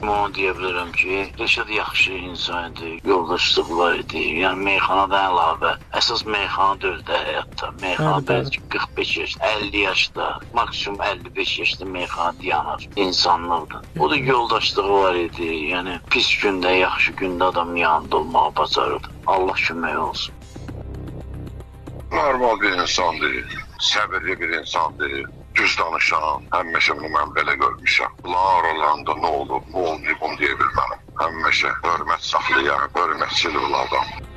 Onu deyə bilərəm ki, Rəşad yaxşı insan idi, yoldaşlıq var idi. Yəni meyxanadan əlavə, əsas meyxana dördə həyatda. Meyxana bəli. bəlkə 45 yaş, 50 yaşda, maksimum 55 yaşda meyxana dayanır. İnsanlıqdır. O da yoldaşlığı var idi. Yəni pis gündə, yaxşı gündə adam yanında olmağı bacarırdı. Allah kömək olsun. Normal bir insandır. Səbirli bir insandır. Düz danışan, həmişə bunu mən belə görmüşəm. Bunlar olanda nə olub, nə olmayıb onu deyə bilmərəm. Həmişə hörmət saxlayan, hörmətçil bir adam.